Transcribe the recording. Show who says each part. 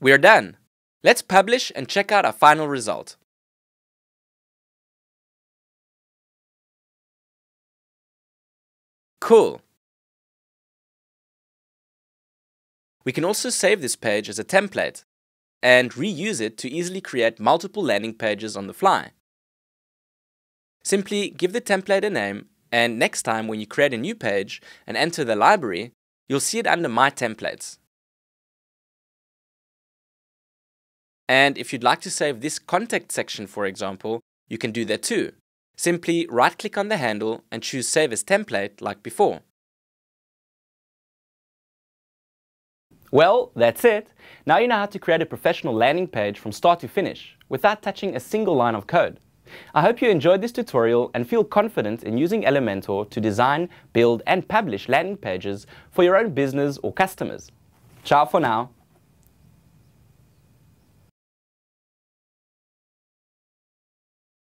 Speaker 1: We are done. Let's publish and check out our final result. Cool. We can also save this page as a template and reuse it to easily create multiple landing pages on the fly. Simply give the template a name and next time when you create a new page and enter the library, you'll see it under My Templates. And if you'd like to save this contact section, for example, you can do that too. Simply right-click on the handle and choose Save as Template like before. Well, that's it. Now you know how to create a professional landing page from start to finish without touching a single line of code. I hope you enjoyed this tutorial and feel confident in using Elementor to design, build and publish landing pages for your own business or customers. Ciao for now.